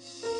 Shh.